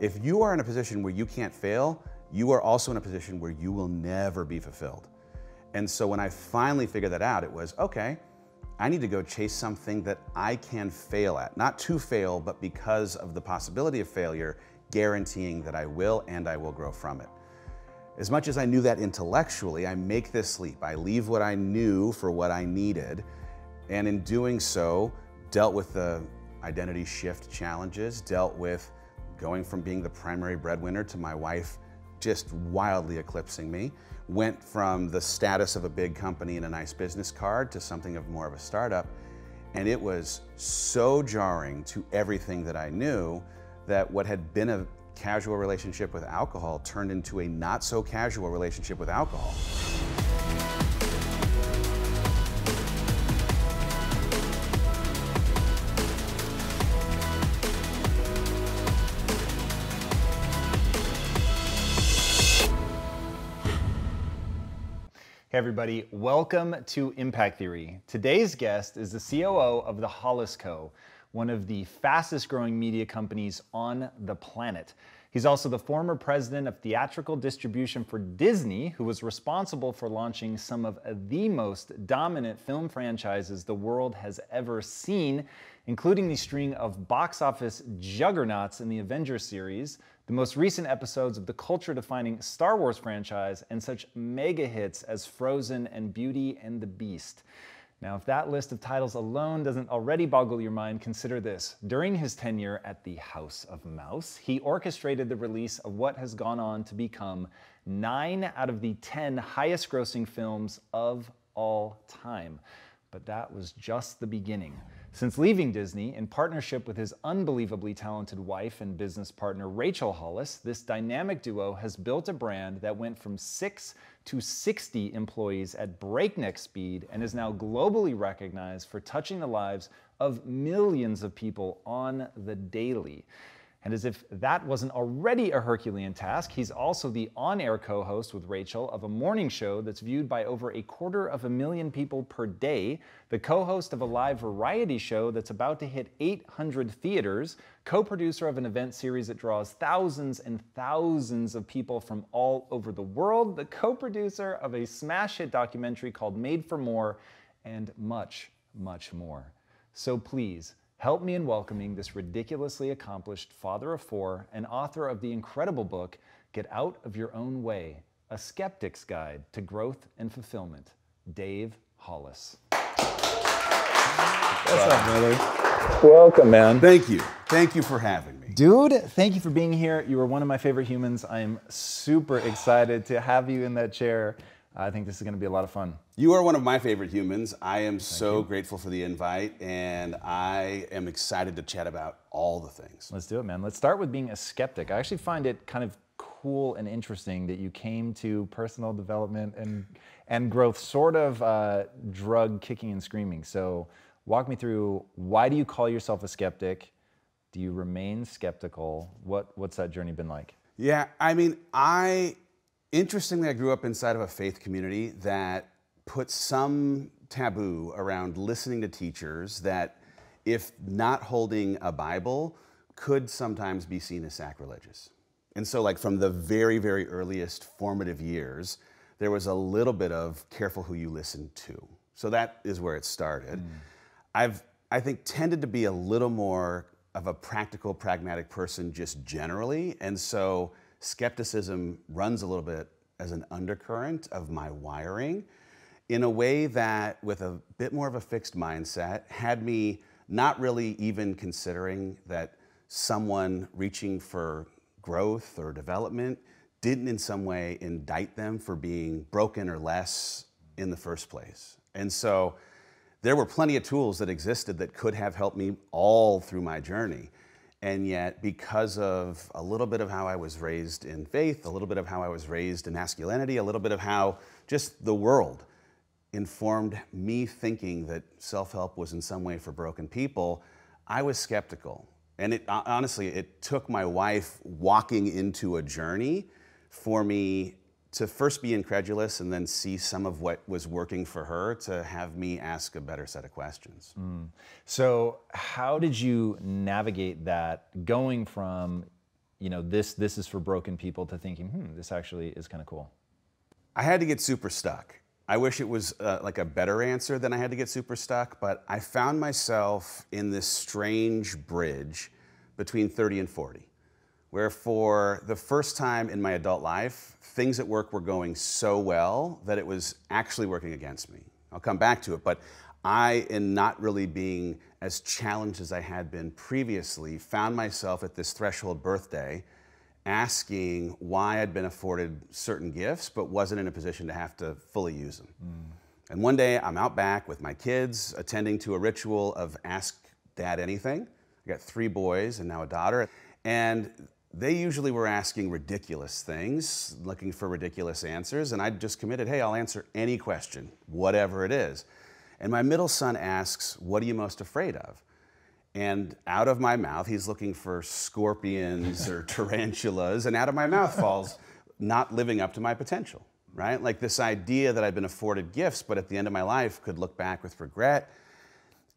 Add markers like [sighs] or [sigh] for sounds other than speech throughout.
If you are in a position where you can't fail, you are also in a position where you will never be fulfilled. And so when I finally figured that out, it was okay, I need to go chase something that I can fail at. Not to fail, but because of the possibility of failure, guaranteeing that I will and I will grow from it. As much as I knew that intellectually, I make this leap. I leave what I knew for what I needed. And in doing so, dealt with the identity shift challenges, dealt with going from being the primary breadwinner to my wife just wildly eclipsing me, went from the status of a big company and a nice business card to something of more of a startup. And it was so jarring to everything that I knew that what had been a casual relationship with alcohol turned into a not so casual relationship with alcohol. Hey everybody, welcome to Impact Theory. Today's guest is the COO of the Hollis Co., one of the fastest growing media companies on the planet. He's also the former president of theatrical distribution for Disney, who was responsible for launching some of the most dominant film franchises the world has ever seen, including the string of box office juggernauts in the Avengers series, the most recent episodes of the culture defining Star Wars franchise, and such mega hits as Frozen and Beauty and the Beast. Now, if that list of titles alone doesn't already boggle your mind, consider this. During his tenure at the House of Mouse, he orchestrated the release of what has gone on to become nine out of the 10 highest grossing films of all time. But that was just the beginning. Since leaving Disney, in partnership with his unbelievably talented wife and business partner Rachel Hollis, this dynamic duo has built a brand that went from six to 60 employees at breakneck speed and is now globally recognized for touching the lives of millions of people on the daily. And as if that wasn't already a Herculean task, he's also the on air co host with Rachel of a morning show that's viewed by over a quarter of a million people per day, the co host of a live variety show that's about to hit 800 theaters, co producer of an event series that draws thousands and thousands of people from all over the world, the co producer of a smash hit documentary called Made for More, and much, much more. So please, Help me in welcoming this ridiculously accomplished father of four and author of the incredible book, Get Out of Your Own Way A Skeptic's Guide to Growth and Fulfillment, Dave Hollis. What's up, brother? Welcome, man. Thank you. Thank you for having me. Dude, thank you for being here. You are one of my favorite humans. I am super excited to have you in that chair. I think this is going to be a lot of fun. You are one of my favorite humans. I am Thank so you. grateful for the invite, and I am excited to chat about all the things. Let's do it, man. Let's start with being a skeptic. I actually find it kind of cool and interesting that you came to personal development and and growth sort of uh, drug kicking and screaming. So, walk me through why do you call yourself a skeptic? Do you remain skeptical? What what's that journey been like? Yeah, I mean, I Interestingly, I grew up inside of a faith community that put some taboo around listening to teachers that, if not holding a Bible, could sometimes be seen as sacrilegious. And so, like from the very, very earliest formative years, there was a little bit of careful who you listen to. So that is where it started. Mm. I've, I think, tended to be a little more of a practical, pragmatic person just generally. And so skepticism runs a little bit as an undercurrent of my wiring in a way that, with a bit more of a fixed mindset, had me not really even considering that someone reaching for growth or development didn't in some way indict them for being broken or less in the first place. And so there were plenty of tools that existed that could have helped me all through my journey. And yet, because of a little bit of how I was raised in faith, a little bit of how I was raised in masculinity, a little bit of how just the world informed me thinking that self help was in some way for broken people, I was skeptical. And it, honestly, it took my wife walking into a journey for me to first be incredulous and then see some of what was working for her to have me ask a better set of questions. Mm. So, how did you navigate that going from you know this this is for broken people to thinking, hmm, this actually is kind of cool? I had to get super stuck. I wish it was uh, like a better answer than I had to get super stuck, but I found myself in this strange bridge between 30 and 40, where for the first time in my adult life, things at work were going so well that it was actually working against me. I'll come back to it, but I, in not really being as challenged as I had been previously, found myself at this threshold birthday asking why I'd been afforded certain gifts but wasn't in a position to have to fully use them. Mm. And one day I'm out back with my kids attending to a ritual of ask dad anything. I got three boys and now a daughter. And they usually were asking ridiculous things, looking for ridiculous answers. And I just committed, hey, I'll answer any question, whatever it is. And my middle son asks, What are you most afraid of? And out of my mouth, he's looking for scorpions or [laughs] tarantulas, and out of my mouth falls not living up to my potential, right? Like this idea that I've been afforded gifts, but at the end of my life could look back with regret.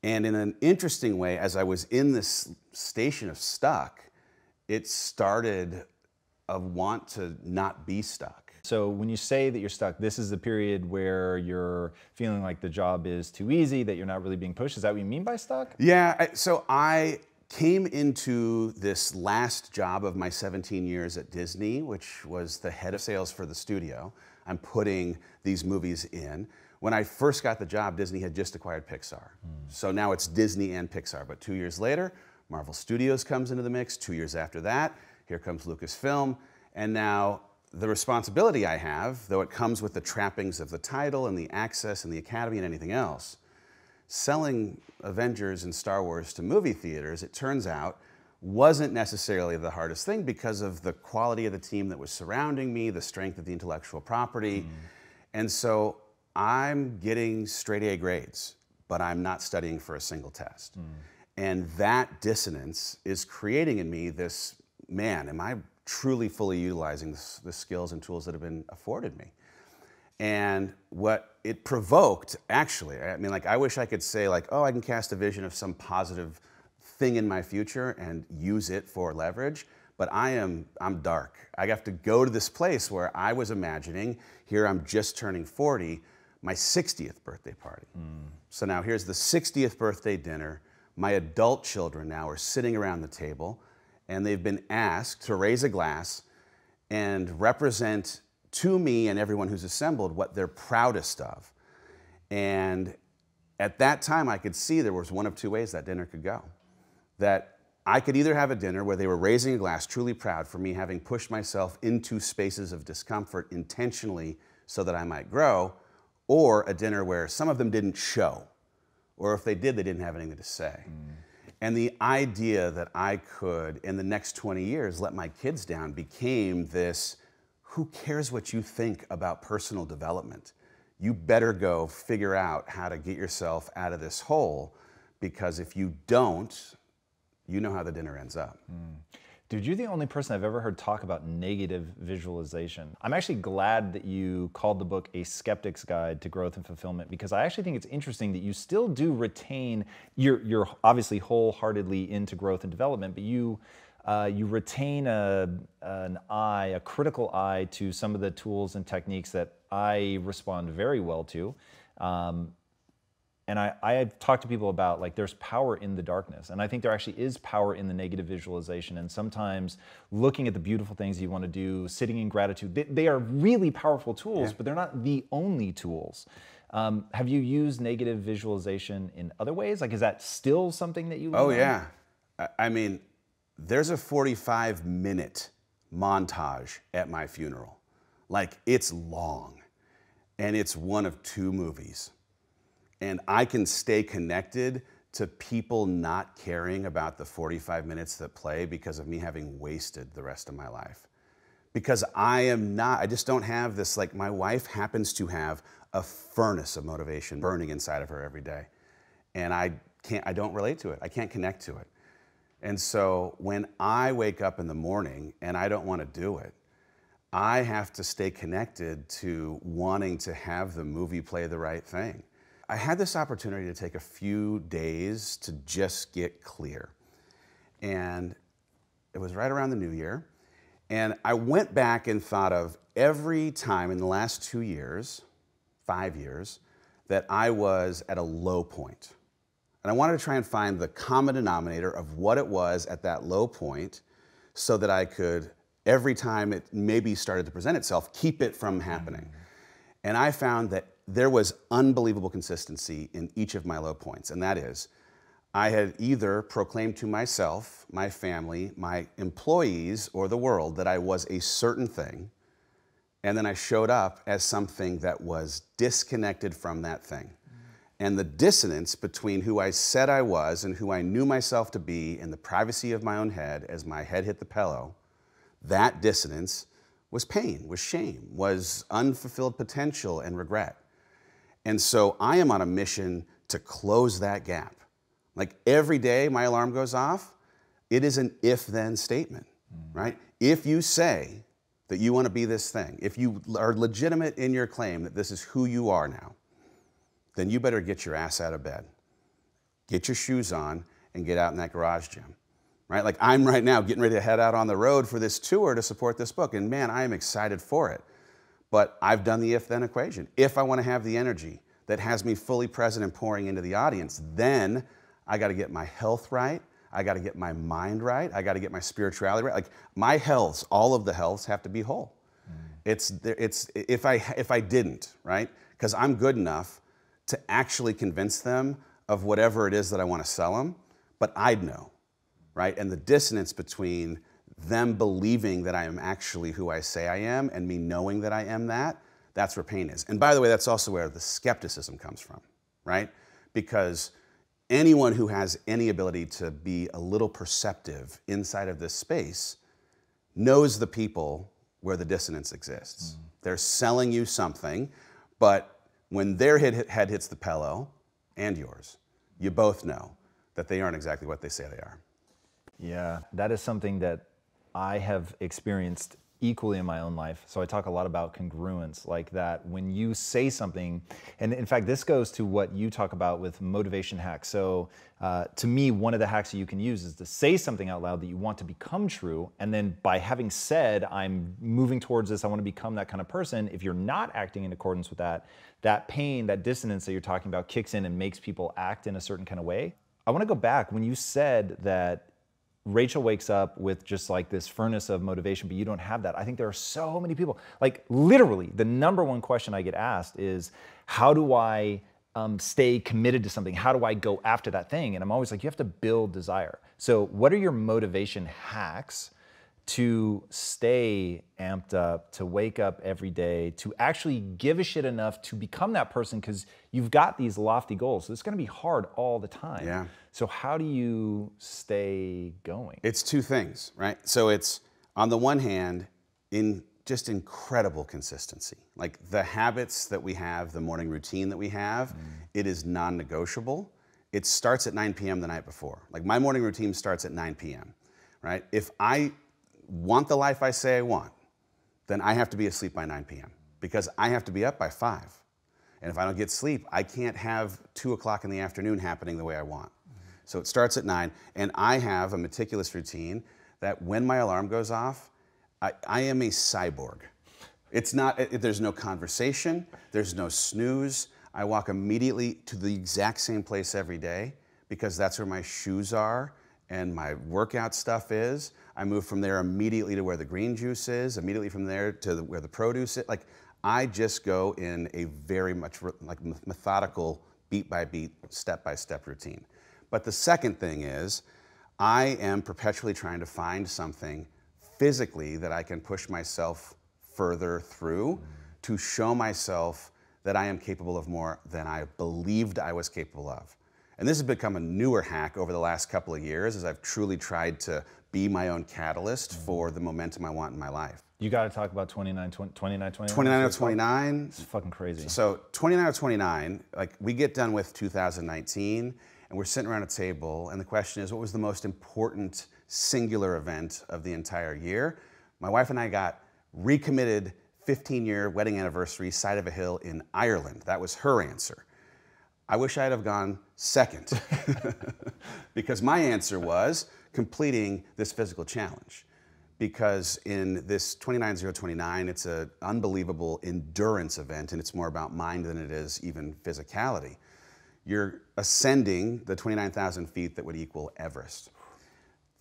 And in an interesting way, as I was in this station of stuck, it started a want to not be stuck so when you say that you're stuck, this is the period where you're feeling like the job is too easy, that you're not really being pushed. Is that what you mean by stuck? Yeah. So I came into this last job of my 17 years at Disney, which was the head of sales for the studio. I'm putting these movies in. When I first got the job, Disney had just acquired Pixar. Mm. So now it's Disney and Pixar. But two years later, Marvel Studios comes into the mix. Two years after that, here comes Lucasfilm. And now the responsibility I have, though it comes with the trappings of the title and the access and the Academy and anything else, selling Avengers and Star Wars to movie theaters, it turns out, wasn't necessarily the hardest thing because of the quality of the team that was surrounding me, the strength of the intellectual property. Mm. And so I'm getting straight A grades, but I'm not studying for a single test. Mm. And that dissonance is creating in me this man, am I truly fully utilizing the, the skills and tools that have been afforded me. And what it provoked, actually, I mean, like, I wish I could say, like, oh, I can cast a vision of some positive thing in my future and use it for leverage. But I am, I'm dark. I have to go to this place where I was imagining, here I'm just turning 40, my 60th birthday party. Mm. So now here's the 60th birthday dinner. My adult children now are sitting around the table and they've been asked to raise a glass and represent to me and everyone who's assembled what they're proudest of. And at that time, I could see there was one of two ways that dinner could go. That I could either have a dinner where they were raising a glass, truly proud for me having pushed myself into spaces of discomfort intentionally so that I might grow, or a dinner where some of them didn't show, or if they did, they didn't have anything to say. Mm. And the idea that I could, in the next 20 years, let my kids down became this who cares what you think about personal development? You better go figure out how to get yourself out of this hole because if you don't, you know how the dinner ends up. Mm. Dude, you're the only person I've ever heard talk about negative visualization. I'm actually glad that you called the book A Skeptic's Guide to Growth and Fulfillment because I actually think it's interesting that you still do retain, you're, you're obviously wholeheartedly into growth and development, but you, uh, you retain a, an eye, a critical eye to some of the tools and techniques that I respond very well to. Um, and I, I have talked to people about like there's power in the darkness. And i think there actually is power in the negative visualization. And sometimes looking at the beautiful things you want to do sitting in gratitude they, they are really powerful tools yeah. but they're not the only tools. Um, have you used negative visualization in other ways? Like is that still something that you oh yeah. I mean there's a 45 minute montage at my funeral. Like it's long. And it's one of two movies and I can stay connected to people not caring about the 45 minutes that play because of me having wasted the rest of my life. Because I am not, I just don't have this, like, my wife happens to have a furnace of motivation burning inside of her every day. And I can't, I don't relate to it. I can't connect to it. And so when I wake up in the morning and I don't want to do it, I have to stay connected to wanting to have the movie play the right thing. I had this opportunity to take a few days to just get clear. And it was right around the new year. And I went back and thought of every time in the last two years, five years, that I was at a low point. And I wanted to try and find the common denominator of what it was at that low point so that I could, every time it maybe started to present itself, keep it from happening. Mm. And I found that there was unbelievable consistency in each of my low points. And that is, I had either proclaimed to myself, my family, my employees, or the world that I was a certain thing, and then I showed up as something that was disconnected from that thing. And the dissonance between who I said I was and who I knew myself to be in the privacy of my own head as my head hit the pillow, that dissonance was pain, was shame, was unfulfilled potential and regret. And so I am on a mission to close that gap. Like every day my alarm goes off, it is an if then statement, mm. right? If you say that you want to be this thing, if you are legitimate in your claim that this is who you are now, then you better get your ass out of bed, get your shoes on, and get out in that garage gym. Right? Like I'm right now getting ready to head out on the road for this tour to support this book. And man, I am excited for it. But I've done the if then equation. If I want to have the energy that has me fully present and pouring into the audience, then I got to get my health right. I got to get my mind right. I got to get my spirituality right. Like my healths, all of the healths have to be whole. Mm. It's, it's, if, I, if I didn't, right? Because I'm good enough to actually convince them of whatever it is that I want to sell them, but I'd know, right? And the dissonance between them believing that I am actually who I say I am and me knowing that I am that, that's where pain is. And by the way, that's also where the skepticism comes from, right? Because anyone who has any ability to be a little perceptive inside of this space knows the people where the dissonance exists. Mm. They're selling you something, but when their head, head hits the pillow and yours, you both know that they aren't exactly what they say they are. Yeah, that is something that I have experienced equally in my own life. So I talk a lot about congruence, like that when you say something, and in fact, this goes to what you talk about with motivation hacks. So uh, to me, one of the hacks that you can use is to say something out loud that you want to become true. And then by having said, I'm moving towards this, I want to become that kind of person, if you're not acting in accordance with that, that pain, that dissonance that you're talking about kicks in and makes people act in a certain kind of way. I want to go back when you said that Rachel wakes up with just like this furnace of motivation, but you don't have that. I think there are so many people. Like literally, the number one question I get asked is, how do I um, stay committed to something? How do I go after that thing? And I'm always like, you have to build desire. So, what are your motivation hacks to stay amped up, to wake up every day, to actually give a shit enough to become that person because you've got these lofty goals. So it's going to be hard all the time. Yeah. So how do you stay going? It's two things, right? So it's on the one hand, in just incredible consistency. Like the habits that we have, the morning routine that we have, mm. it is non-negotiable. It starts at 9 p.m. the night before. Like my morning routine starts at 9 p.m. Right? If I want the life I say I want, then I have to be asleep by 9 p.m. because I have to be up by 5. And if I don't get sleep, I can't have 2 o'clock in the afternoon happening the way I want. So it starts at 9, and I have a meticulous routine that when my alarm goes off, I, I am a cyborg. It's not, it, there's no conversation, there's no snooze. I walk immediately to the exact same place every day because that's where my shoes are and my workout stuff is. I move from there immediately to where the green juice is, immediately from there to the, where the produce is. Like I just go in a very much like methodical, beat by beat, step by step routine. But the second thing is, I am perpetually trying to find something physically that I can push myself further through to show myself that I am capable of more than I believed I was capable of. And this has become a newer hack over the last couple of years as I've truly tried to be my own catalyst mm-hmm. for the momentum I want in my life. You got to talk about 29, 29, 29. 29 or 29. It's fucking crazy. So 29 or 29, like we get done with 2019 and we're sitting around a table and the question is what was the most important singular event of the entire year? My wife and I got recommitted 15 year wedding anniversary side of a hill in Ireland. That was her answer. I wish I'd have gone second [laughs] because my answer was completing this physical challenge. because in this 29029, it's an unbelievable endurance event, and it's more about mind than it is even physicality. You're ascending the 29,000 feet that would equal Everest.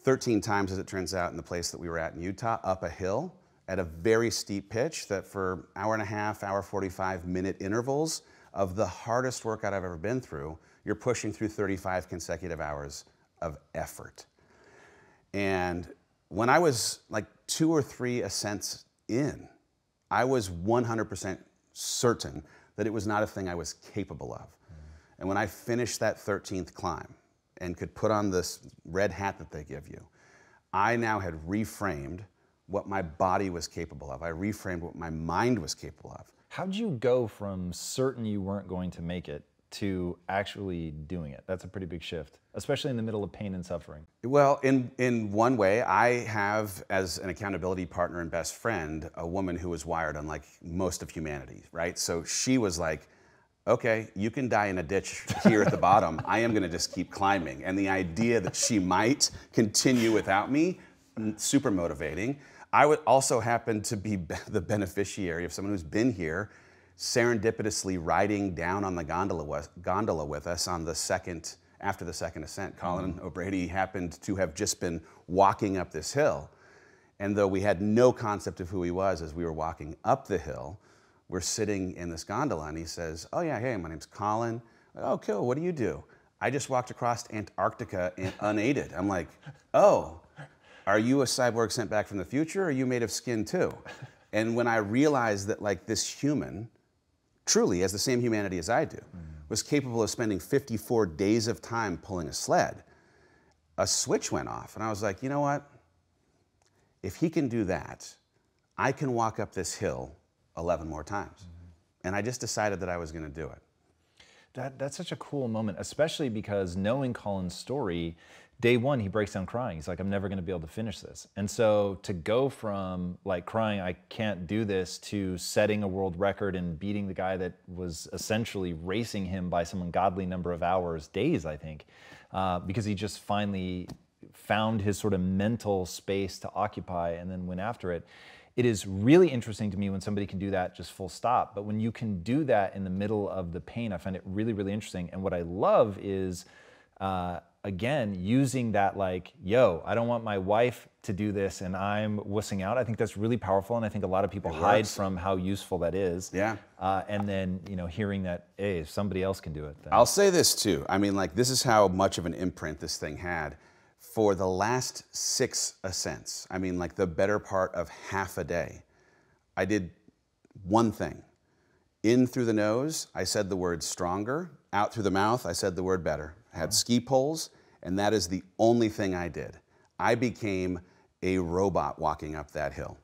13 times, as it turns out, in the place that we were at in Utah, up a hill at a very steep pitch that for hour and a half, hour 45 minute intervals of the hardest workout I've ever been through, you're pushing through 35 consecutive hours of effort. And when I was like two or three ascents in, I was 100% certain that it was not a thing I was capable of. And when I finished that 13th climb and could put on this red hat that they give you, I now had reframed what my body was capable of. I reframed what my mind was capable of. How'd you go from certain you weren't going to make it to actually doing it? That's a pretty big shift, especially in the middle of pain and suffering. Well, in, in one way, I have, as an accountability partner and best friend, a woman who was wired unlike most of humanity, right? So she was like, okay, you can die in a ditch here at the bottom. [laughs] I am going to just keep climbing. And the idea that she might continue without me, super motivating. I would also happen to be [laughs] the beneficiary of someone who's been here serendipitously riding down on the gondola with, gondola with us on the second after the second ascent. Colin mm-hmm. O'Brady happened to have just been walking up this hill. And though we had no concept of who he was as we were walking up the hill, we're sitting in this gondola and he says, Oh, yeah, hey, my name's Colin. Oh, cool. What do you do? I just walked across Antarctica unaided. I'm like, Oh, are you a cyborg sent back from the future or are you made of skin too? [laughs] And when I realized that, like, this human truly has the same humanity as I do, mm. was capable of spending 54 days of time pulling a sled, a switch went off. And I was like, you know what? If he can do that, I can walk up this hill 11 more times. Mm-hmm. And I just decided that I was going to do it. That, that's such a cool moment, especially because knowing Colin's story, day one he breaks down crying he's like i'm never going to be able to finish this and so to go from like crying i can't do this to setting a world record and beating the guy that was essentially racing him by some ungodly number of hours days i think uh, because he just finally found his sort of mental space to occupy and then went after it it is really interesting to me when somebody can do that just full stop. But when you can do that in the middle of the pain, I find it really, really interesting. And what I love is, uh, again, using that like, yo, I don't want my wife to do this and I'm wussing out. I think that's really powerful. And I think a lot of people hide from how useful that is. Yeah. Uh, and then, you know, hearing that, hey, if somebody else can do it. Then. I'll say this too. I mean, like, this is how much of an imprint this thing had for the last six ascents, I mean, like the better part of half a day, I did one thing. In through the nose, I said the word stronger. Out through the mouth, I said the word better. Had ski poles, and that is the only thing I did. I became a robot walking up that hill.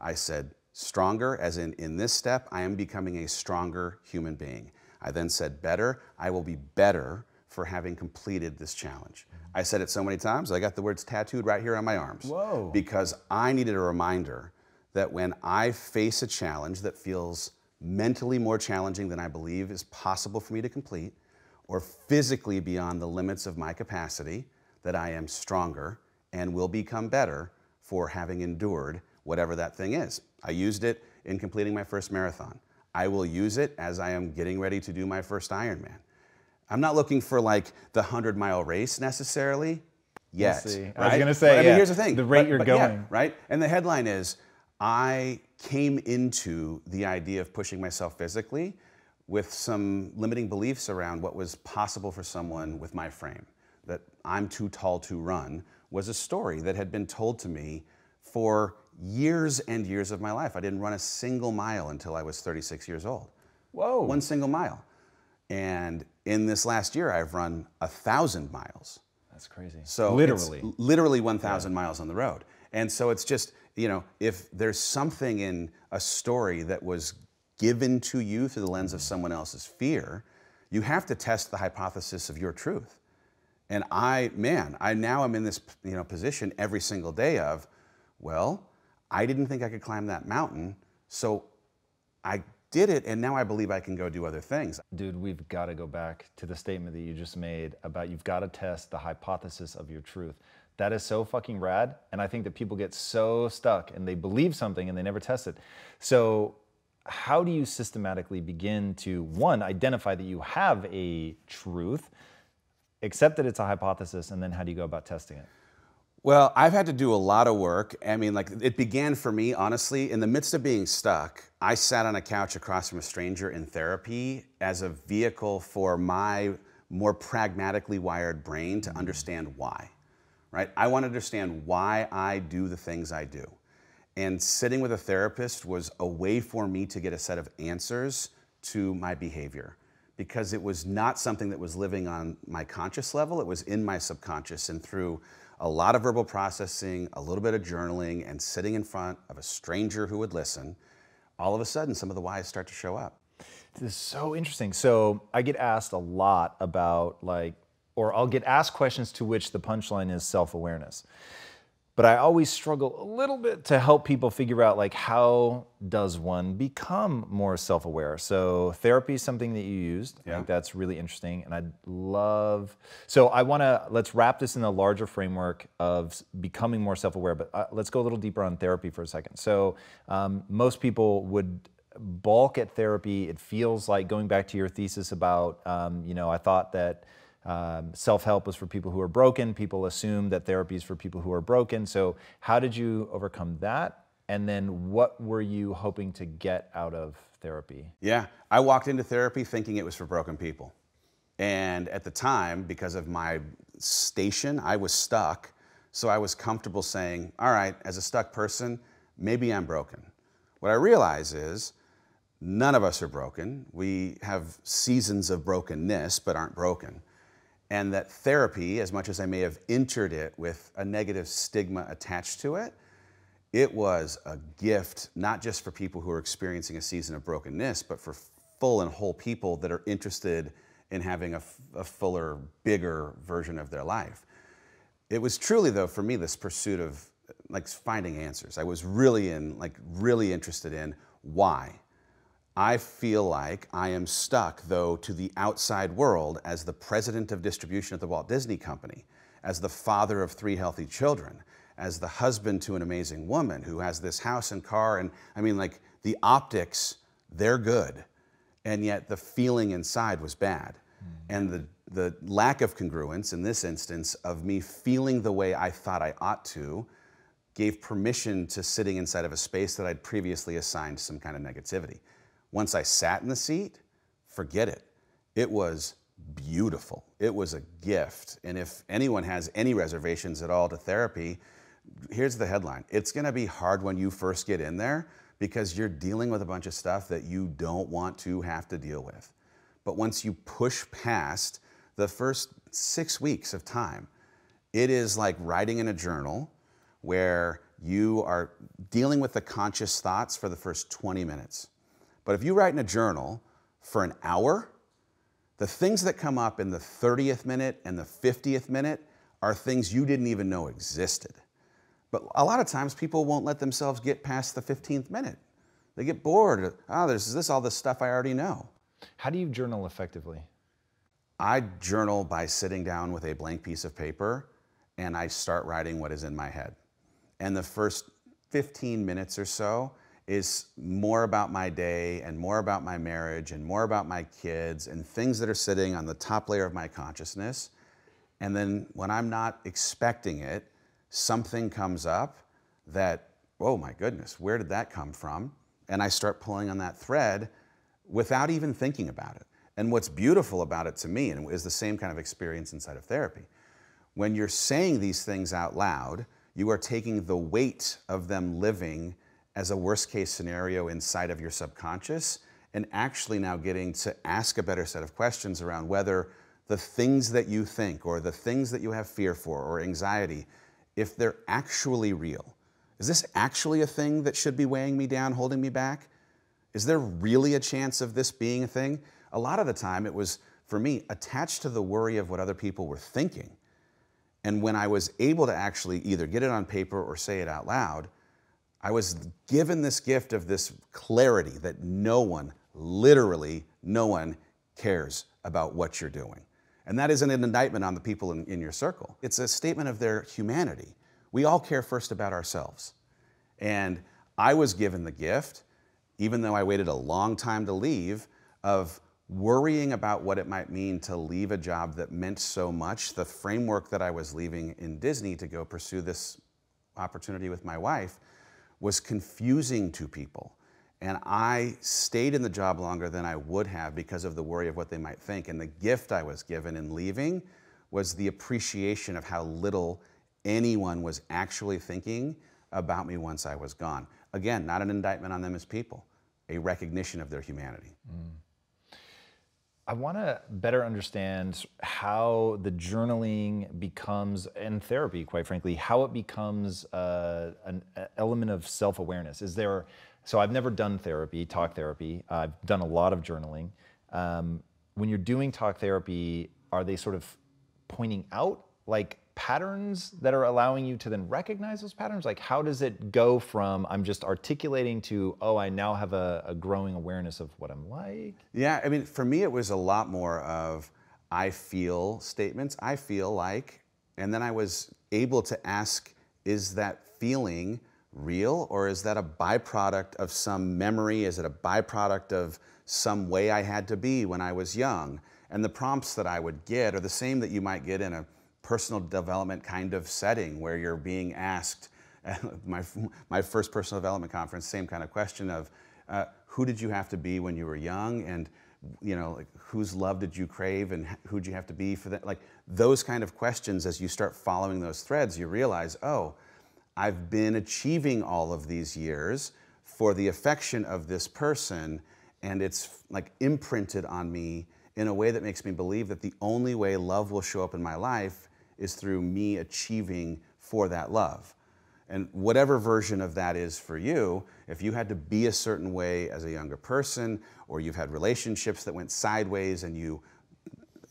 I said, stronger, as in, in this step, I am becoming a stronger human being. I then said, better, I will be better for having completed this challenge. I said it so many times, I got the words tattooed right here on my arms. Whoa. Because I needed a reminder that when I face a challenge that feels mentally more challenging than I believe is possible for me to complete, or physically beyond the limits of my capacity, that I am stronger and will become better for having endured whatever that thing is. I used it in completing my first marathon. I will use it as I am getting ready to do my first Ironman. I'm not looking for like the 100 mile race necessarily yet. We'll right? I was going to say, I mean, yeah, here's the thing. The rate but, you're but going. Yeah, right? And the headline is I came into the idea of pushing myself physically with some limiting beliefs around what was possible for someone with my frame. That I'm too tall to run was a story that had been told to me for years and years of my life. I didn't run a single mile until I was 36 years old. Whoa. One single mile. And in this last year, I've run a thousand miles. That's crazy. So literally, literally 1,000 yeah. miles on the road. And so it's just, you know, if there's something in a story that was given to you through the lens of someone else's fear, you have to test the hypothesis of your truth. And I, man, I now am in this, you know, position every single day of, well, I didn't think I could climb that mountain, so I did it, and now I believe I can go do other things. Dude, we've got to go back to the statement that you just made about you've got to test the hypothesis of your truth. That is so fucking rad. And I think that people get so stuck and they believe something and they never test it. So, how do you systematically begin to, one, identify that you have a truth, accept that it's a hypothesis, and then how do you go about testing it? Well, I've had to do a lot of work. I mean, like, it began for me, honestly, in the midst of being stuck. I sat on a couch across from a stranger in therapy as a vehicle for my more pragmatically wired brain to mm. understand why, right? I want to understand why I do the things I do. And sitting with a therapist was a way for me to get a set of answers to my behavior because it was not something that was living on my conscious level, it was in my subconscious. And through a lot of verbal processing, a little bit of journaling, and sitting in front of a stranger who would listen, all of a sudden some of the whys start to show up. This is so interesting. So I get asked a lot about like, or I'll get asked questions to which the punchline is self awareness. But I always struggle a little bit to help people figure out like how does one become more self-aware. So therapy is something that you used. Yeah. I think that's really interesting, and I'd love. So I want to let's wrap this in a larger framework of becoming more self-aware. But uh, let's go a little deeper on therapy for a second. So um, most people would balk at therapy. It feels like going back to your thesis about, um, you know, I thought that um, self-help was for people who are broken. People assume that therapy is for people who are broken. So how did you overcome that? And then what were you hoping to get out of therapy? Yeah, I walked into therapy thinking it was for broken people. And at the time, because of my station, I was stuck. So I was comfortable saying, all right, as a stuck person, maybe I'm broken. What I realize is None of us are broken. We have seasons of brokenness, but aren't broken. And that therapy, as much as I may have entered it with a negative stigma attached to it, it was a gift, not just for people who are experiencing a season of brokenness, but for full and whole people that are interested in having a, a fuller, bigger version of their life. It was truly, though, for me, this pursuit of like finding answers. I was really in, like, really interested in why I feel like I am stuck, though, to the outside world as the president of distribution at the Walt Disney Company, as the father of three healthy children, as the husband to an amazing woman who has this house and car. And I mean, like, the optics, they're good. And yet the feeling inside was bad. Mm. And the, the lack of congruence in this instance of me feeling the way I thought I ought to gave permission to sitting inside of a space that I'd previously assigned some kind of negativity. Once I sat in the seat, forget it. It was beautiful. It was a gift. And if anyone has any reservations at all to therapy, here's the headline it's going to be hard when you first get in there because you're dealing with a bunch of stuff that you don't want to have to deal with. But once you push past the first six weeks of time, it is like writing in a journal where you are dealing with the conscious thoughts for the first 20 minutes. But if you write in a journal for an hour, the things that come up in the 30th minute and the 50th minute are things you didn't even know existed. But a lot of times people won't let themselves get past the 15th minute. They get bored. Oh, there's this, all this stuff I already know. How do you journal effectively? I journal by sitting down with a blank piece of paper and I start writing what is in my head. And the first 15 minutes or so is more about my day and more about my marriage and more about my kids and things that are sitting on the top layer of my consciousness. And then when I'm not expecting it, something comes up that, oh my goodness, where did that come from? And I start pulling on that thread without even thinking about it. And what's beautiful about it to me, and is the same kind of experience inside of therapy, when you're saying these things out loud, you are taking the weight of them living as a worst case scenario inside of your subconscious and actually now getting to ask a better set of questions around whether the things that you think or the things that you have fear for or anxiety, if they're actually real. Is this actually a thing that should be weighing me down, holding me back? Is there really a chance of this being a thing? A lot of the time it was, for me, attached to the worry of what other people were thinking. And when I was able to actually either get it on paper or say it out loud, I was given this gift of this clarity that no one, literally no one, cares about what you're doing. And that isn't an indictment on the people in, in your circle. It's a statement of their humanity. We all care first about ourselves. And I was given the gift, even though I waited a long time to leave, of worrying about what it might mean to leave a job that meant so much. The framework that I was leaving in Disney to go pursue this opportunity with my wife was confusing to people. And I stayed in the job longer than I would have because of the worry of what they might think. And the gift I was given in leaving was the appreciation of how little anyone was actually thinking about me once I was gone. Again, not an indictment on them as people, a recognition of their humanity. Mm. I want to better understand how the journaling becomes, and therapy, quite frankly, how it becomes uh, an element of self awareness. Is there, so I've never done therapy, talk therapy. I've done a lot of journaling. Um, when you're doing talk therapy, are they sort of pointing out like patterns that are allowing you to then recognize those patterns? Like, how does it go from I'm just articulating to, oh, I now have a, a, growing awareness of what I'm like? Yeah, I mean, for me, it was a lot more of I feel statements, I feel like, and then I was able to ask, is that feeling real or is that a byproduct of some memory? Is it a byproduct of some way I had to be when I was young? And the prompts that I would get are the same that you might get in a personal development kind of setting where you're being asked, [laughs] my, my first personal development conference, same kind of question of uh, who did you have to be when you were young and you know, like whose love did you crave and who'd you have to be for that? Like those kind of questions, as you start following those threads, you realize, oh, I've been achieving all of these years for the affection of this person, and it's like imprinted on me in a way that makes me believe that the only way love will show up in my life is through me achieving for that love. And whatever version of that is for you, if you had to be a certain way as a younger person, or you've had relationships that went sideways and you,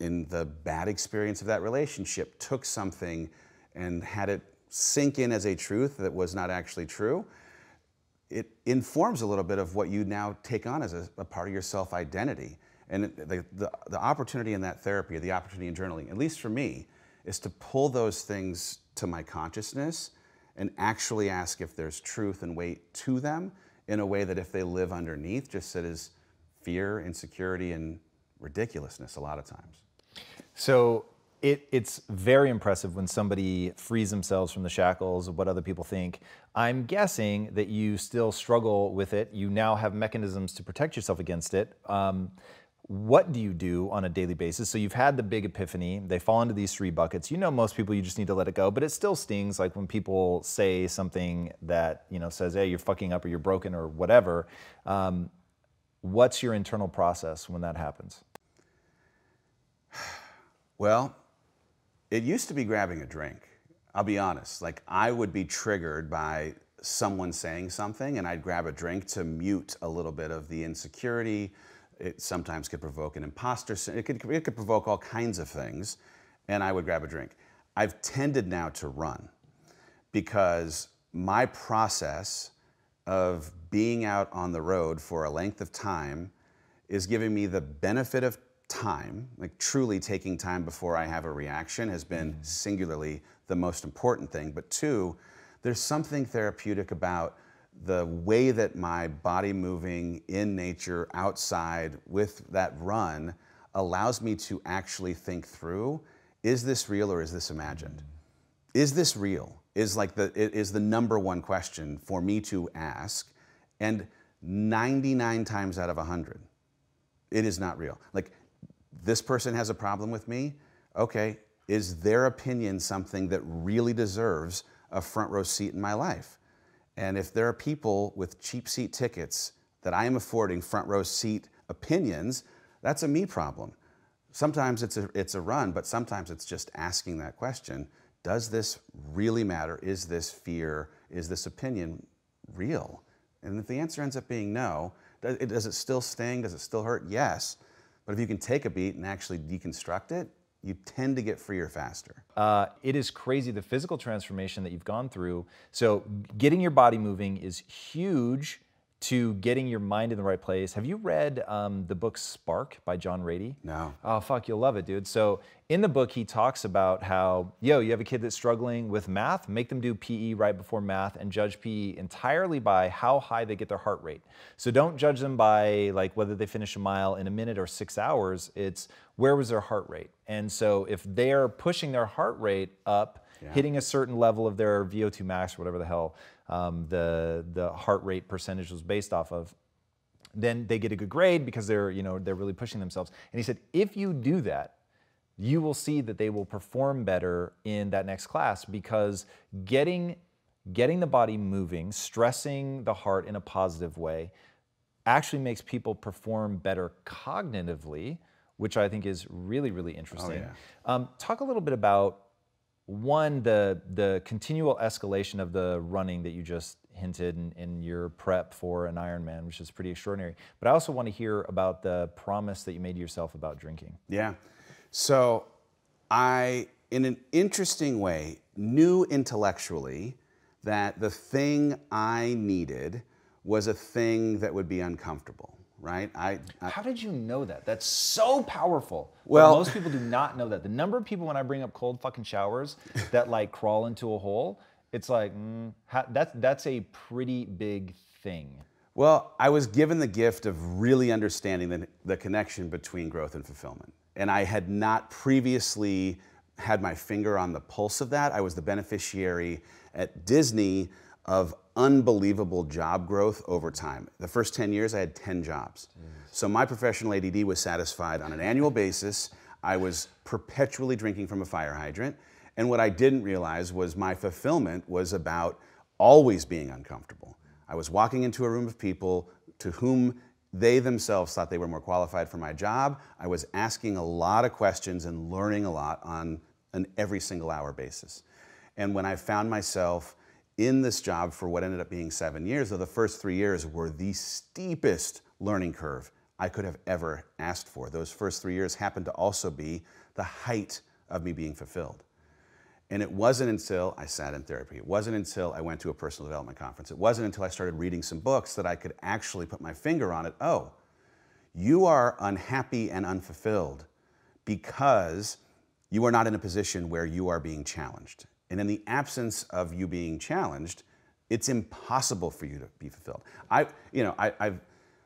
in the bad experience of that relationship, took something and had it sink in as a truth that was not actually true, it informs a little bit of what you now take on as a, a part of your self identity. And the, the, the opportunity in that therapy, the opportunity in journaling, at least for me, is to pull those things to my consciousness and actually ask if there's truth and weight to them in a way that if they live underneath just as fear, insecurity, and ridiculousness a lot of times. So it, it's very impressive when somebody frees themselves from the shackles of what other people think. I'm guessing that you still struggle with it. You now have mechanisms to protect yourself against it. Um, what do you do on a daily basis? So you've had the big epiphany, they fall into these three buckets. You know most people you just need to let it go, but it still stings like when people say something that, you know, says, hey, you're fucking up or you're broken or whatever. Um, what's your internal process when that happens? [sighs] Well, it used to be grabbing a drink. I'll be honest. Like I would be triggered by someone saying something and I'd grab a drink to mute a little bit of the insecurity, it sometimes could provoke an imposter. It could, it could provoke all kinds of things, and I would grab a drink. I've tended now to run because my process of being out on the road for a length of time is giving me the benefit of time, like truly taking time before I have a reaction has been mm-hmm. singularly the most important thing. But two, there's something therapeutic about the way that my body moving in nature outside with that run allows me to actually think through is this real or is this imagined? Is this real is like the is the number one question for me to ask. And 99 times out of 100 it is not real. Like this person has a problem with me? Okay. Is their opinion something that really deserves a front row seat in my life and if there are people with cheap seat tickets that I am affording front row seat opinions, that's a me problem. Sometimes it's a, it's a run, but sometimes it's just asking that question Does this really matter? Is this fear? Is this opinion real? And if the answer ends up being no, does it, does it still sting? Does it still hurt? Yes. But if you can take a beat and actually deconstruct it, you tend to get freer faster. Uh, it is crazy the physical transformation that you've gone through. So, getting your body moving is huge to getting your mind in the right place. Have you read um, the book Spark by John Ratey? No. Oh, fuck, you'll love it, dude. So, in the book, he talks about how, yo, you have a kid that's struggling with math, make them do PE right before math and judge PE entirely by how high they get their heart rate. So, don't judge them by like whether they finish a mile in a minute or six hours. It's where was their heart rate? And so, if they're pushing their heart rate up, yeah. hitting a certain level of their VO2 max or whatever the hell um, the, the heart rate percentage was based off of, then they get a good grade because they're, you know, they're really pushing themselves. And he said, if you do that, you will see that they will perform better in that next class because getting, getting the body moving, stressing the heart in a positive way, actually makes people perform better cognitively, which I think is really, really interesting. Oh, yeah. um, talk a little bit about one, the the continual escalation of the running that you just hinted in, in, your prep for an Ironman, which is pretty extraordinary. But I also want to hear about the promise that you made to yourself about drinking. Yeah. So I, in an interesting way, knew intellectually that the thing I needed was a thing that would be uncomfortable right? I, I, How did you know that? That's so powerful. Well, most people do not know that. The number of people when I bring up cold fucking showers [laughs] that like crawl into a hole, it's like mm, that's that's a pretty big thing. Well, I was given the gift of really understanding the, the connection between growth and fulfillment. And I had not previously had my finger on the pulse of that. I was the beneficiary at Disney of unbelievable job growth over time. The first 10 years, I had 10 jobs. So my professional ADD was satisfied on an annual basis. I was perpetually drinking from a fire hydrant. And what I didn't realize was my fulfillment was about always being uncomfortable. I was walking into a room of people to whom they themselves thought they were more qualified for my job. I was asking a lot of questions and learning a lot on an every single hour basis. And when I found myself in this job for what ended up being seven years, though the first three years were the steepest learning curve I could have ever asked for. Those first three years happened to also be the height of me being fulfilled. And it wasn't until I sat in therapy, it wasn't until I went to a personal development conference, it wasn't until I started reading some books that I could actually put my finger on it. Oh, you are unhappy and unfulfilled because you are not in a position where you are being challenged. And in the absence of you being challenged, it's impossible for you to be fulfilled. I, you know, I, I've,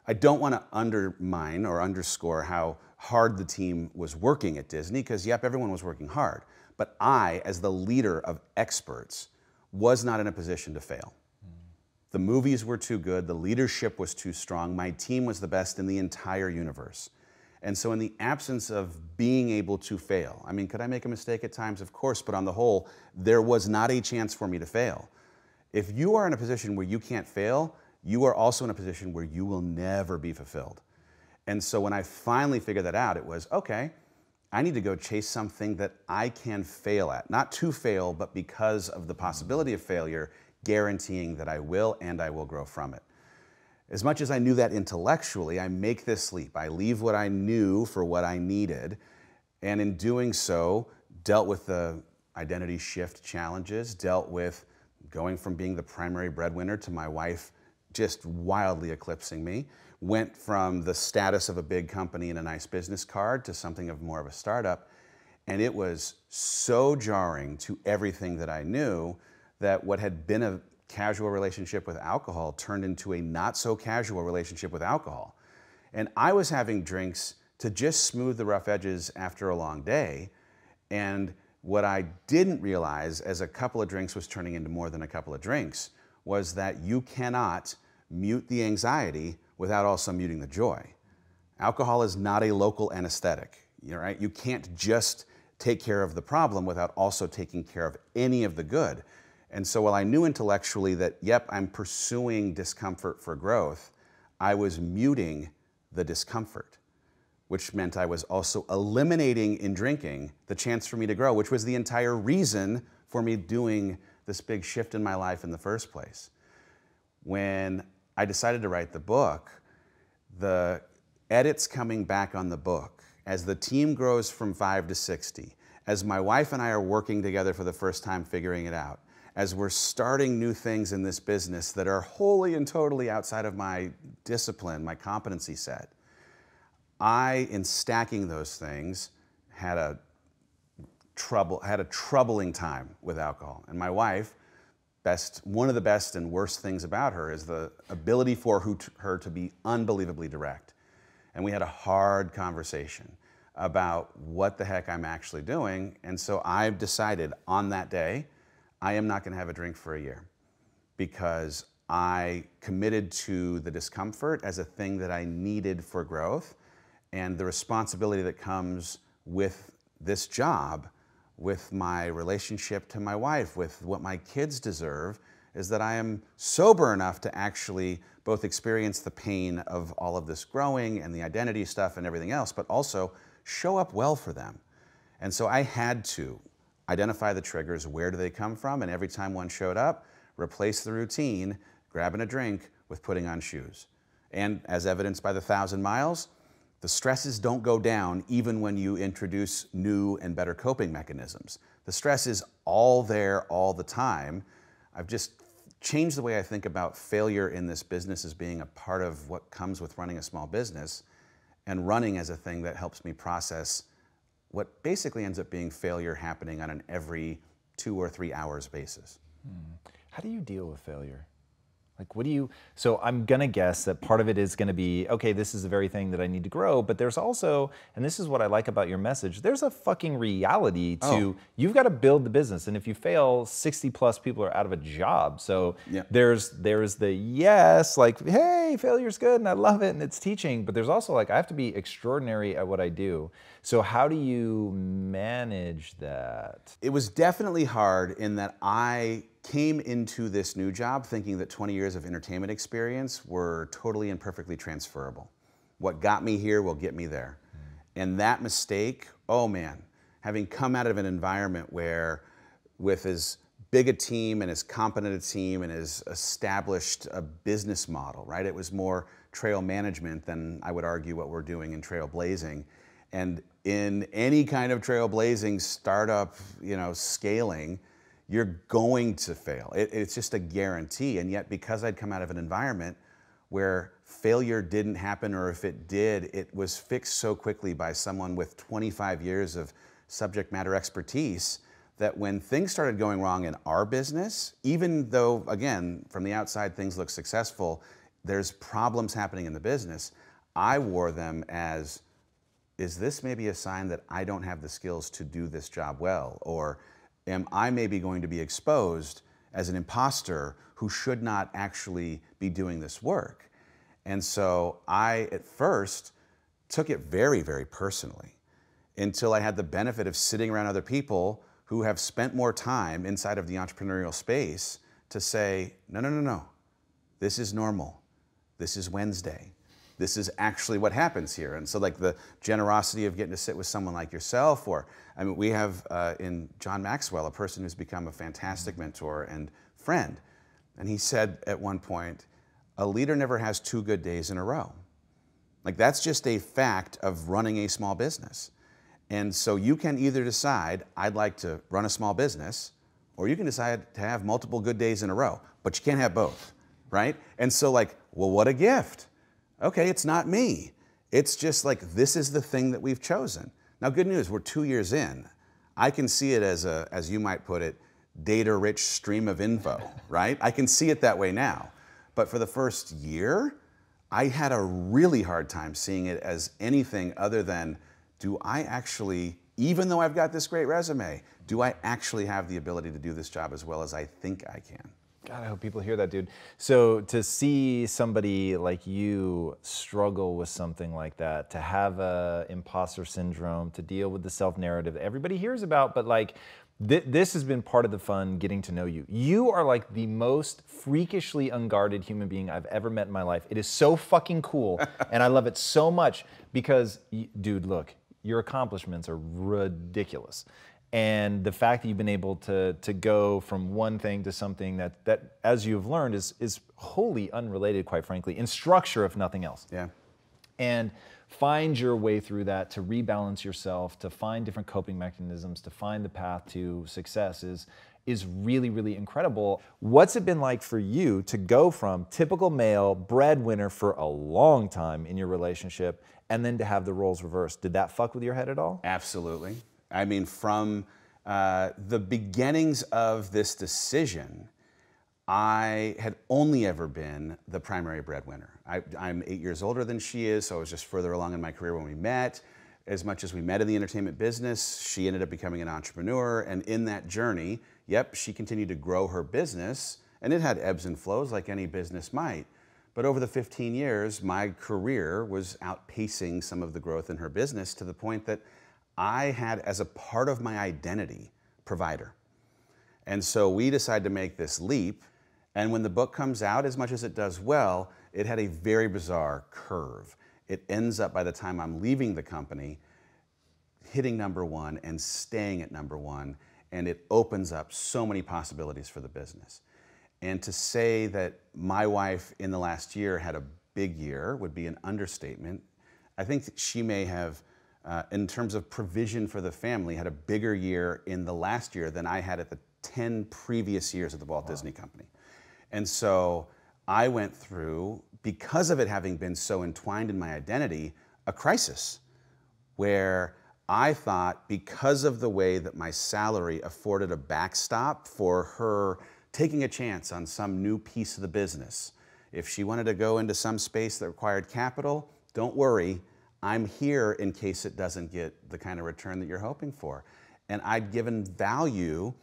I don't want to undermine or underscore how hard the team was working at Disney, because yep, everyone was working hard. But I, as the leader of experts, was not in a position to fail. The movies were too good, the leadership was too strong, my team was the best in the entire universe. And so, in the absence of being able to fail, I mean, could I make a mistake at times? Of course, but on the whole, there was not a chance for me to fail. If you are in a position where you can't fail, you are also in a position where you will never be fulfilled. And so, when I finally figured that out, it was okay, I need to go chase something that I can fail at. Not to fail, but because of the possibility of failure, guaranteeing that I will and I will grow from it. As much as I knew that intellectually, I make this leap. I leave what I knew for what I needed. And in doing so, dealt with the identity shift challenges, dealt with going from being the primary breadwinner to my wife just wildly eclipsing me, went from the status of a big company and a nice business card to something of more of a startup. And it was so jarring to everything that I knew that what had been a casual relationship with alcohol turned into a not so casual relationship with alcohol. And I was having drinks to just smooth the rough edges after a long day. And what I didn't realize as a couple of drinks was turning into more than a couple of drinks was that you cannot mute the anxiety without also muting the joy. Alcohol is not a local anesthetic, right? You can't just take care of the problem without also taking care of any of the good. And so while I knew intellectually that, yep, I'm pursuing discomfort for growth, I was muting the discomfort, which meant I was also eliminating in drinking the chance for me to grow, which was the entire reason for me doing this big shift in my life in the first place. When I decided to write the book, the edits coming back on the book, as the team grows from five to 60, as my wife and I are working together for the first time figuring it out, as we're starting new things in this business that are wholly and totally outside of my discipline, my competency set, I, in stacking those things, had a trouble had a troubling time with alcohol. And my wife, best one of the best and worst things about her is the ability for her to be unbelievably direct. And we had a hard conversation about what the heck I'm actually doing. And so I've decided on that day, I am not going to have a drink for a year because I committed to the discomfort as a thing that I needed for growth and the responsibility that comes with this job, with my relationship to my wife, with what my kids deserve, is that I am sober enough to actually both experience the pain of all of this growing and the identity stuff and everything else, but also show up well for them. And so I had to identify the triggers, where do they come from, and every time one showed up, replace the routine, grabbing a drink with putting on shoes. And as evidenced by the thousand miles, the stresses don't go down even when you introduce new and better coping mechanisms. The stress is all there all the time. I've just changed the way I think about failure in this business as being a part of what comes with running a small business and running as a thing that helps me process what basically ends up being failure happening on an every two or three hours basis. Hmm. How do you deal with failure? Like, what do you? So, I'm gonna guess that part of it is gonna be okay, this is the very thing that I need to grow, but there's also, and this is what I like about your message, there's a fucking reality to oh. you've gotta build the business. And if you fail, 60 plus people are out of a job. So, yeah. there's there's the yes, like, hey, failure's good and I love it and it's teaching, but there's also like, I have to be extraordinary at what I do. So, how do you manage that? It was definitely hard in that I came into this new job thinking that 20 years of entertainment experience were totally and perfectly transferable. What got me here will get me there. Mm. And that mistake, oh man, having come out of an environment where with as big a team and as competent a team and as established a business model, right? It was more trail management than I would argue what we're doing in trailblazing. And in any kind of trailblazing startup, you know, scaling, you're going to fail. It, it's just a guarantee. And yet, because I'd come out of an environment where failure didn't happen, or if it did, it was fixed so quickly by someone with 25 years of subject matter expertise that when things started going wrong in our business, even though, again, from the outside things look successful, there's problems happening in the business. I wore them as is this maybe a sign that I don't have the skills to do this job well? Or am I maybe going to be exposed as an imposter who should not actually be doing this work? And so I, at first, took it very, very personally until I had the benefit of sitting around other people who have spent more time inside of the entrepreneurial space to say, no, no, no, no, this is normal. This is Wednesday this is actually what happens here. And so, like the generosity of getting to sit with someone like yourself, or I mean, we have uh, in John Maxwell a person who's become a fantastic mentor and friend. And he said at one point, a leader never has two good days in a row. Like, that's just a fact of running a small business. And so, you can either decide, I'd like to run a small business, or you can decide to have multiple good days in a row, but you can't have both, right? And so, like, well, what a gift okay, it's not me. It's just like this is the thing that we've chosen. Now, good news, we're two years in. I can see it as a, as you might put it, data rich stream of info, [laughs] right? I can see it that way now. But for the first year, I had a really hard time seeing it as anything other than do I actually, even though I've got this great resume, do I actually have the ability to do this job as well as I think I can? God, I hope people hear that, dude. So to see somebody like you struggle with something like that, to have a imposter syndrome, to deal with the self narrative that everybody hears about, but like th- this has been part of the fun getting to know you. You are like the most freakishly unguarded human being I've ever met in my life. It is so fucking cool, [laughs] and I love it so much because, dude, look, your accomplishments are ridiculous and the fact that you've been able to to go from one thing to something that that as you've learned is is wholly unrelated quite frankly in structure if nothing else yeah and find your way through that to rebalance yourself to find different coping mechanisms to find the path to success is is really, really incredible. What's it been like for you to go from typical male breadwinner for a long time in your relationship and then to have the roles reversed? Did that fuck with your head at all? Absolutely. I mean, from uh, the beginnings of this decision, I had only ever been the primary breadwinner. I, am eight years older than she is, so I was just further along in my career when we met. As much as we met in the entertainment business, she ended up becoming an entrepreneur. And in that journey, yep, she continued to grow her business. And it had ebbs and flows like any business might. But over the 15 years, my career was outpacing some of the growth in her business to the point that I had, as a part of my identity, provider. And so we decided to make this leap. And when the book comes out, as much as it does well, it had a very bizarre curve. It ends up, by the time I'm leaving the company, hitting number one and staying at number one. And it opens up so many possibilities for the business. And to say that my wife in the last year had a big year would be an understatement. I think she may have, uh, in terms of provision for the family, had a bigger year in the last year than I had at the 10 previous years at the Walt wow. Disney Company. And so I went through, because of it having been so entwined in my identity, a crisis where I thought because of the way that my salary afforded a backstop for her taking a chance on some new piece of the business. If she wanted to go into some space that required capital, don't worry, I'm here in case it doesn't get the kind of return that you're hoping for. And I'd given value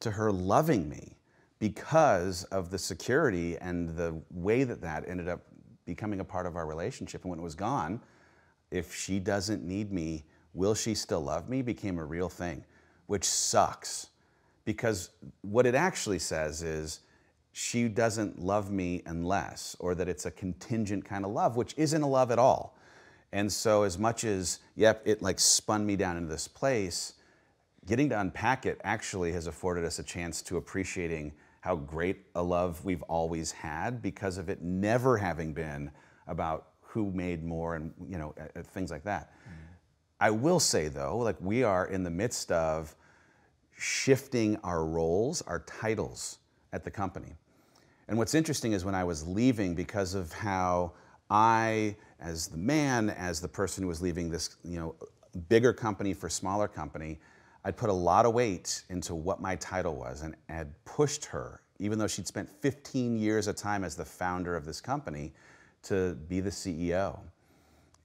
to her loving me because of the security and the way that that ended up becoming a part of our relationship. And when it was gone, if she doesn't need me, will she still love me became a real thing, which sucks because what it actually says is she doesn't love me unless, or that it's a contingent kind of love, which isn't a love at all. And so, as much as, yep, it like spun me down into this place, getting to unpack it actually has afforded us a chance to appreciating how great a love we've always had because of it never having been about who made more and you know things like that. Mm. I will say though, like we are in the midst of shifting our roles, our titles at the company. And what's interesting is when I was leaving, because of how I, as the man, as the person who was leaving this, you know, bigger company for smaller company, I'd put a lot of weight into what my title was and had pushed her, even though she'd spent 15 years of time as the founder of this company, to be the CEO.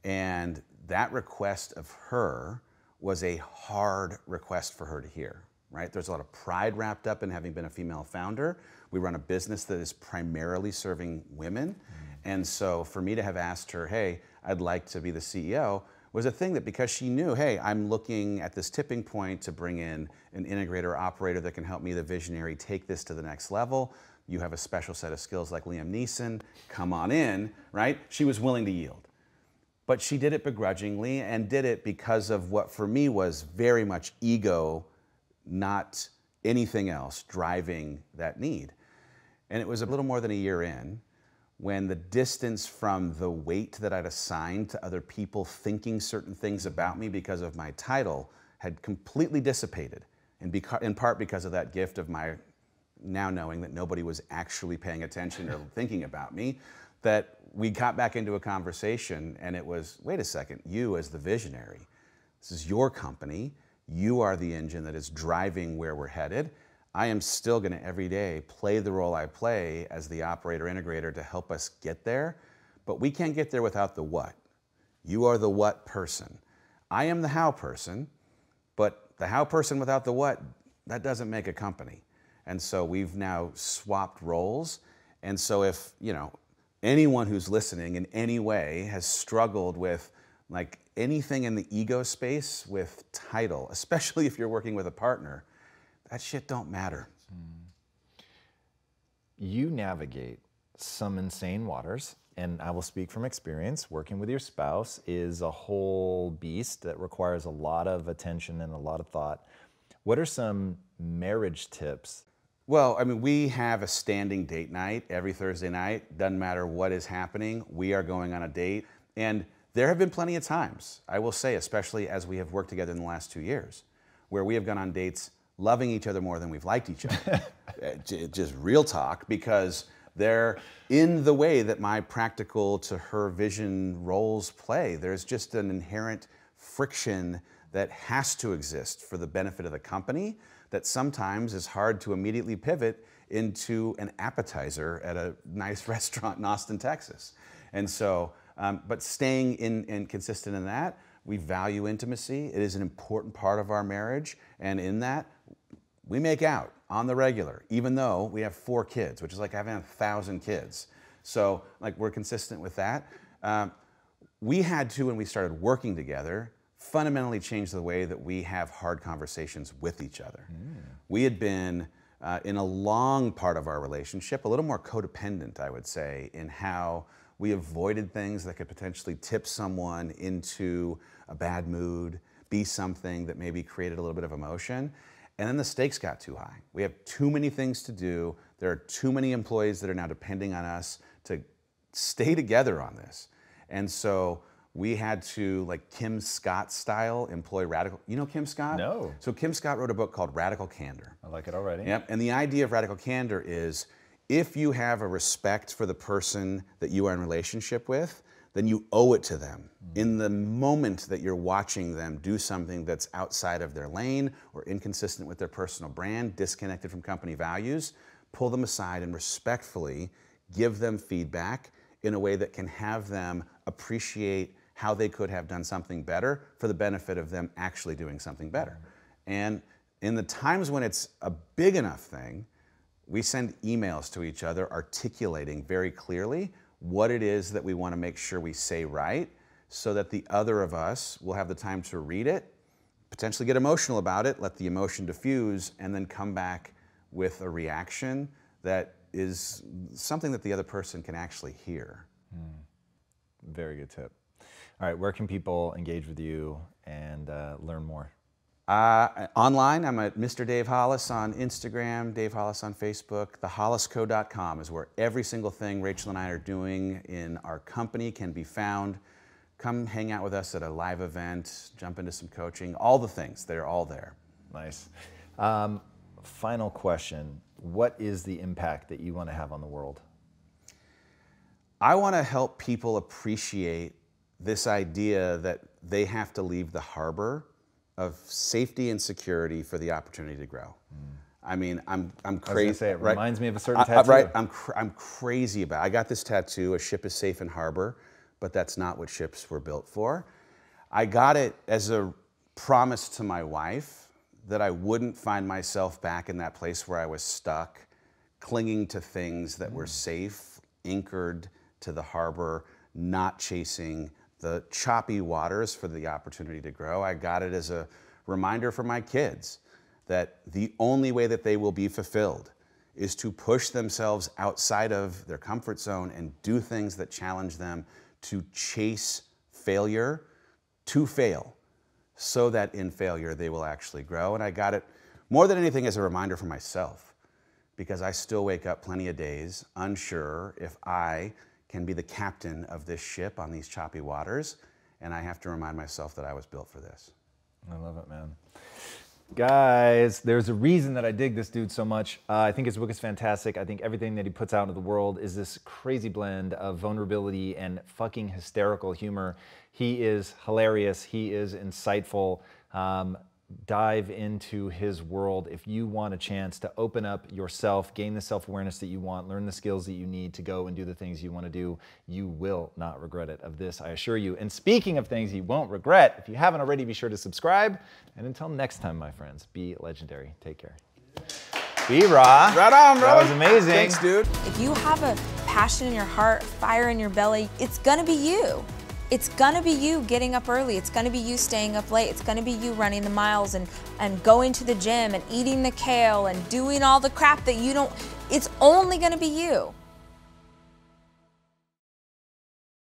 And that request of her was a hard request for her to hear right? There's a lot of pride wrapped up in having been a female founder. We run a business that is primarily serving women. Mm-hmm. And so for me to have asked her, hey, I'd like to be the CEO, was a thing that because she knew, hey, I'm looking at this tipping point to bring in an integrator operator that can help me, the visionary, take this to the next level. You have a special set of skills like Liam Neeson, come on in, right? She was willing to yield. But she did it begrudgingly and did it because of what for me was very much ego not anything else driving that need. And it was a little more than a year in when the distance from the weight that I'd assigned to other people thinking certain things about me because of my title had completely dissipated, in, in part because of that gift of my now knowing that nobody was actually paying attention or [laughs] thinking about me, that we got back into a conversation and it was wait a second, you as the visionary, this is your company you are the engine that is driving where we're headed. I am still going to every day play the role I play as the operator integrator to help us get there, but we can't get there without the what. You are the what person. I am the how person, but the how person without the what, that doesn't make a company. And so we've now swapped roles. And so if, you know, anyone who's listening in any way has struggled with like anything in the ego space with title, [laughs] especially if you're working with a partner, that shit don't matter. You navigate some insane waters, and I will speak from experience. Working with your spouse is a whole beast that requires a lot of attention and a lot of thought. What are some marriage tips? Well, I mean, we have a standing date night every Thursday night. Doesn't matter what is happening, we are going on a date. And there have been plenty of times, I will say, especially as we have worked together in the last two years, where we have gone on dates loving each other more than we've liked each other. [laughs] Uh, just real talk, because they're in the way that my practical to her vision roles play. There's just an inherent friction that has to exist for the benefit of the company that sometimes is hard to immediately pivot into an appetizer at a nice [laughs] restaurant in Austin, Texas. And so, um, but staying in and consistent in that, we value intimacy. It is an important part of our marriage. And in that, we make out on the regular, even though we have four kids, which is like having a thousand kids. So, like, we're consistent with that. Um, we had to, when we started working together, fundamentally change the way that we have hard conversations with each other. Mm. We had been uh, in a long part of our relationship, a little more codependent, I would say, in how we avoided things that could potentially tip someone into a bad mood, be something that maybe created a little bit of emotion. And then the stakes got too high. We have too many things to do. There are too many employees that are now depending on us to stay together on this. And so we had to, like Kim Scott style, employ radical. You know Kim Scott? No. So Kim Scott wrote a book called Radical Candor. I like it already. Yep. And the idea of radical candor is if you have a respect for the person that you are in relationship with, then you owe it to them. Mm. In the moment that you're watching them do something that's outside of their lane or inconsistent with their personal brand, disconnected from company values, pull them aside and respectfully give them feedback in a way that can have them appreciate how they could have done something better for the benefit of them actually doing something better. And in the times when it's a big enough thing, we send emails to each other articulating very clearly what it is that we want to make sure we say right so that the other of us will have the time to read it, potentially get emotional about it, let the emotion diffuse, and then come back with a reaction that is something that the other person can actually hear. Mm. Very good tip. All right, where can people engage with you and uh, learn more? Uh, online, I'm at Mr. Dave Hollis on Instagram, Dave Hollis on Facebook. TheHollisCo.com is where every single thing Rachel and I are doing in our company can be found. Come hang out with us at a live event, jump into some coaching, all the things, they're all there. Nice. Um, final question What is the impact that you want to have on the world? I want to help people appreciate this idea that they have to leave the harbor of safety and security for the opportunity to grow. Mm. I mean, I'm I'm crazy. Say, it right? reminds me of a certain tattoo. I, right, I'm cr- I'm crazy about. It. I got this tattoo. A ship is safe in harbor, but that's not what ships were built for. I got it as a promise to my wife that I wouldn't find myself back in that place where I was stuck, clinging to things that mm. were safe, anchored to the harbor, not chasing the choppy waters for the opportunity to grow. I got it as a reminder for my kids that the only way that they will be fulfilled is to push themselves outside of their comfort zone and do things that challenge them to chase failure to fail so that in failure they will actually grow. And I got it more than anything as a reminder for myself because I still wake up plenty of days unsure if I can be the captain of this ship on these choppy waters. And I have to remind myself that I was built for this. I love it, man. Guys, there's a reason that I dig this dude so much. Uh, I think his book is fantastic. I think everything that he puts out into the world is this crazy blend of vulnerability and fucking hysterical humor. He is hilarious. He is insightful. Um, dive into his world if you want a chance to open up yourself, gain the self awareness that you want, learn the skills that you need to go and do the things you want to do. You will not regret it. Of this, I assure you. And speaking of things you won't regret, if you haven't already, be sure to subscribe. And until next time, my friends, be legendary. Take care. Be raw. Right on, bro. That was amazing. Thanks, dude. If you have a passion in your heart, fire in your belly, it's gonna be you. It's gonna be you getting up early. It's gonna be you staying up late. It's gonna be you running the miles and, and going to the gym and eating the kale and doing all the crap that you don't, it's only gonna be you.